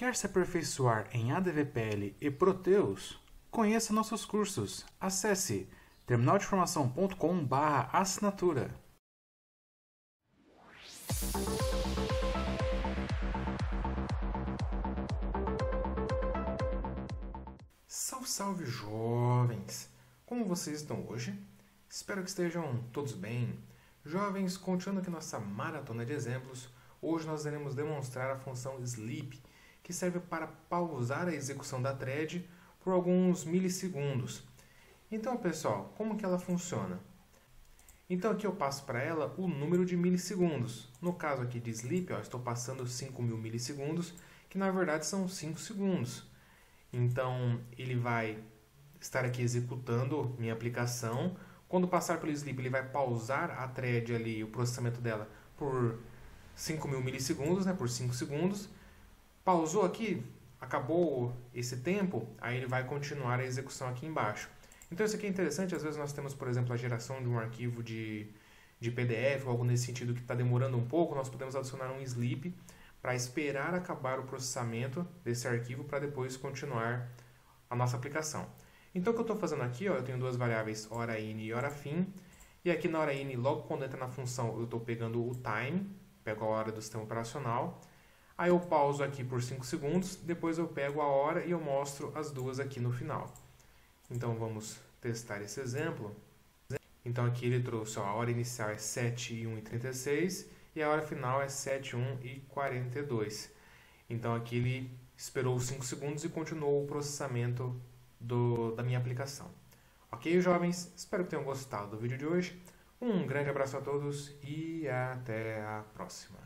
Quer se aperfeiçoar em ADVPL e Proteus? Conheça nossos cursos. Acesse terminaldeformação.com/assinatura. Salve, salve, jovens! Como vocês estão hoje? Espero que estejam todos bem. Jovens, continuando aqui nossa maratona de exemplos, hoje nós iremos demonstrar a função sleep que serve para pausar a execução da thread por alguns milissegundos. Então, pessoal, como que ela funciona? Então aqui eu passo para ela o número de milissegundos. No caso aqui de sleep, ó, estou passando 5.000 milissegundos, que na verdade são 5 segundos. Então ele vai estar aqui executando minha aplicação. Quando passar pelo sleep, ele vai pausar a thread ali, o processamento dela, por 5.000 milissegundos, né, por 5 segundos. Pausou aqui, acabou esse tempo, aí ele vai continuar a execução aqui embaixo. Então isso aqui é interessante, às vezes nós temos, por exemplo, a geração de um arquivo de, de PDF ou algo nesse sentido que está demorando um pouco, nós podemos adicionar um sleep para esperar acabar o processamento desse arquivo para depois continuar a nossa aplicação. Então o que eu estou fazendo aqui, ó, eu tenho duas variáveis hora in e hora fim, e aqui na hora in, logo quando entra na função, eu estou pegando o time, pego a hora do sistema operacional, Aí eu pauso aqui por 5 segundos, depois eu pego a hora e eu mostro as duas aqui no final. Então vamos testar esse exemplo. Então aqui ele trouxe ó, a hora inicial é 7 e 1 e 36 e a hora final é 7 1 e 42. Então aqui ele esperou 5 segundos e continuou o processamento do, da minha aplicação. Ok, jovens? Espero que tenham gostado do vídeo de hoje. Um grande abraço a todos e até a próxima.